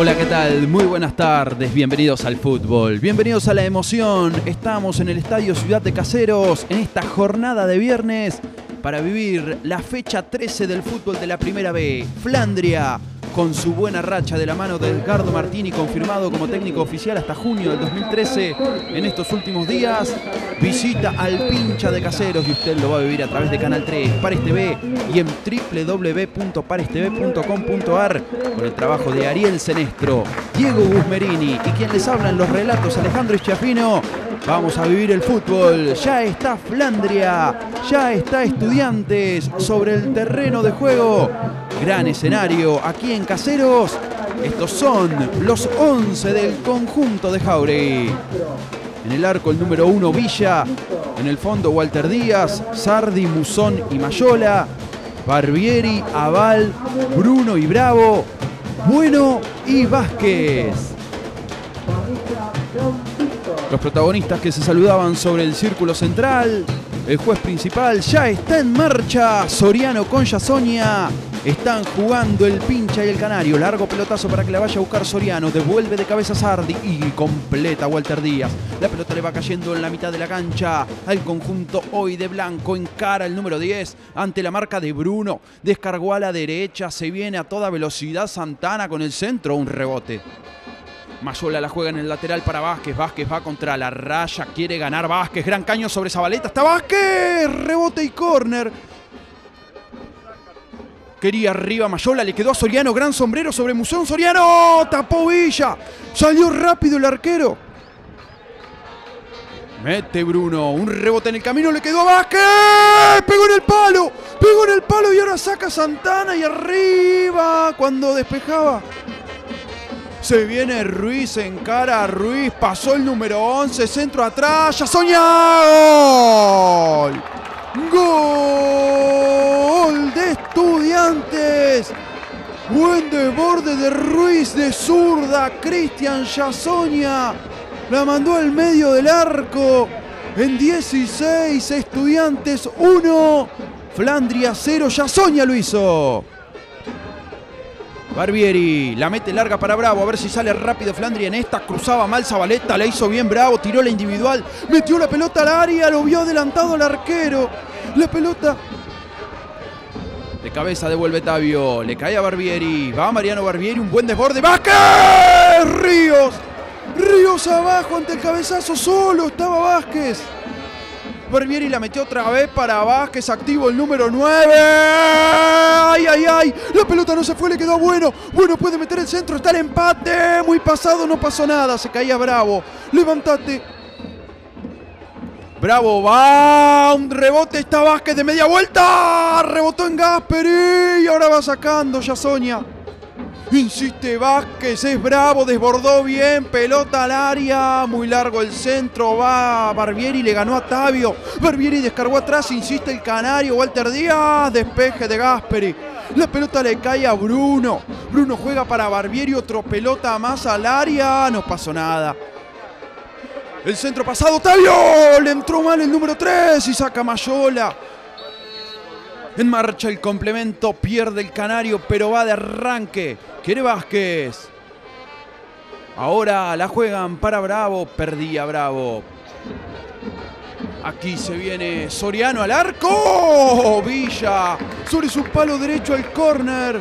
Hola, ¿qué tal? Muy buenas tardes, bienvenidos al fútbol, bienvenidos a la emoción. Estamos en el Estadio Ciudad de Caseros en esta jornada de viernes para vivir la fecha 13 del fútbol de la Primera B. Flandria, con su buena racha de la mano de Edgardo Martini, confirmado como técnico oficial hasta junio del 2013. En estos últimos días, visita al pincha de Caseros y usted lo va a vivir a través de Canal 3, Pares TV y en www.parestv.com.ar con el trabajo de Ariel Senestro, Diego Guzmerini y quien les habla en los relatos Alejandro Eschiafino. Vamos a vivir el fútbol. Ya está Flandria, ya está Estudiantes sobre el terreno de juego. Gran escenario aquí en Caseros. Estos son los 11 del conjunto de Jauregui. En el arco el número 1 Villa, en el fondo Walter Díaz, Sardi, Musón y Mayola, Barbieri, Aval, Bruno y Bravo, Bueno y Vázquez. Los protagonistas que se saludaban sobre el círculo central. El juez principal ya está en marcha. Soriano con Yasonia. Están jugando el pincha y el canario. Largo pelotazo para que la vaya a buscar Soriano. Devuelve de cabeza Sardi y completa Walter Díaz. La pelota le va cayendo en la mitad de la cancha. Al conjunto hoy de blanco encara el número 10 ante la marca de Bruno. Descargó a la derecha. Se viene a toda velocidad Santana con el centro. Un rebote. Mayola la juega en el lateral para Vázquez. Vázquez va contra la raya. Quiere ganar Vázquez. Gran caño sobre Zabaleta. Está Vázquez. Rebote y córner. Quería arriba Mayola. Le quedó a Soriano. Gran sombrero sobre Musón. Soriano. Tapó Villa. Salió rápido el arquero. Mete Bruno. Un rebote en el camino. Le quedó a Vázquez. Pegó en el palo. Pegó en el palo y ahora saca Santana y arriba. Cuando despejaba. Se viene Ruiz, encara a Ruiz, pasó el número 11, centro atrás, ya soña. ¡Gol! ¡Gol de Buen desborde de Ruiz de zurda, Cristian Yasoña. La mandó al medio del arco. En 16, estudiantes 1, Flandria 0, Yasoña lo hizo. Barbieri la mete larga para Bravo, a ver si sale rápido Flandria en esta. Cruzaba mal Zabaleta, la hizo bien Bravo, tiró la individual, metió la pelota al área, lo vio adelantado el arquero. La pelota. De cabeza devuelve Tavio, le cae a Barbieri, va Mariano Barbieri, un buen desborde. ¡Vázquez! Ríos, Ríos abajo ante el cabezazo, solo estaba Vázquez. Barbieri la metió otra vez para Vázquez, activo el número 9. ¡Ay, ay, ay! La pelota no se fue, le quedó bueno. Bueno, puede meter el centro, está el empate. Muy pasado, no pasó nada. Se caía Bravo. Levantate. Bravo, va. Un rebote, está Vázquez de media vuelta. Rebotó en Gasperi y ahora va sacando Yasonia. Insiste Vázquez, es bravo, desbordó bien, pelota al área, muy largo el centro, va Barbieri, le ganó a Tavio. Barbieri descargó atrás, insiste el canario, Walter Díaz, despeje de Gasperi. La pelota le cae a Bruno. Bruno juega para Barbieri, otro pelota más al área, no pasó nada. El centro pasado, Tavio, le entró mal el número 3 y saca Mayola. En marcha el complemento, pierde el canario, pero va de arranque. Quiere Vázquez. Ahora la juegan para Bravo, perdía Bravo. Aquí se viene Soriano al arco. Villa sobre su palo derecho al córner.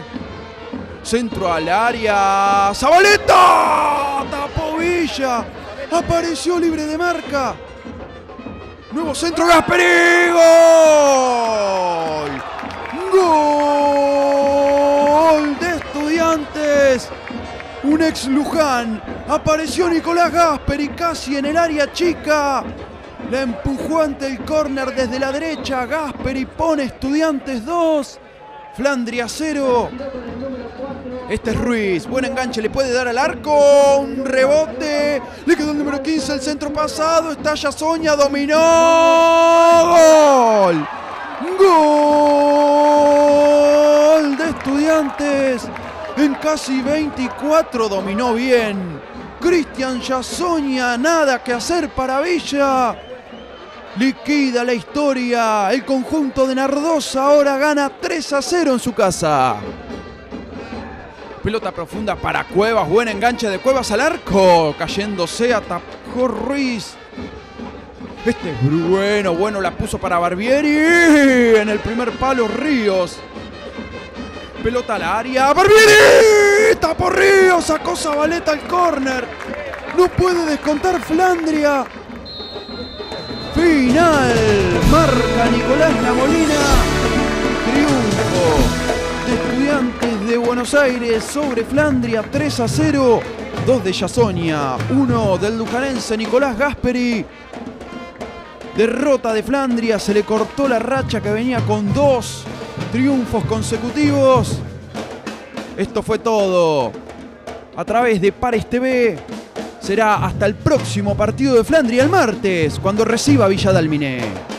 Centro al área. Zabaleta. Tapó Villa. Apareció libre de marca. Nuevo centro Gasperi. Gol. Gol de estudiantes. Un ex Luján. Apareció Nicolás Gasperi casi en el área chica. La empujó ante el córner desde la derecha. Gasperi pone estudiantes 2. Flandria 0. Este es Ruiz. Buen enganche. Le puede dar al arco. Un rebote. Le quedó el número 15. El centro pasado. Está Yasoña. Dominó. Gol. Gol de estudiantes. En casi 24 dominó bien. Cristian Yasoña. Nada que hacer para Villa. Liquida la historia. El conjunto de Nardosa ahora gana 3 a 0 en su casa. Pelota profunda para Cuevas. Buen enganche de Cuevas al arco. Cayéndose, atajó Ruiz. Este es bueno, bueno, la puso para Barbieri. En el primer palo, Ríos. Pelota al área. ¡Barbieri! Tapó Ríos, sacó Zabaleta al córner. No puede descontar Flandria. Final. Marca Nicolás La Molina. Estudiantes de Buenos Aires sobre Flandria 3 a 0. Dos de Yasonia, uno del lujanense Nicolás Gasperi. Derrota de Flandria, se le cortó la racha que venía con dos triunfos consecutivos. Esto fue todo a través de Pares TV. Será hasta el próximo partido de Flandria el martes, cuando reciba Villa Dalminé.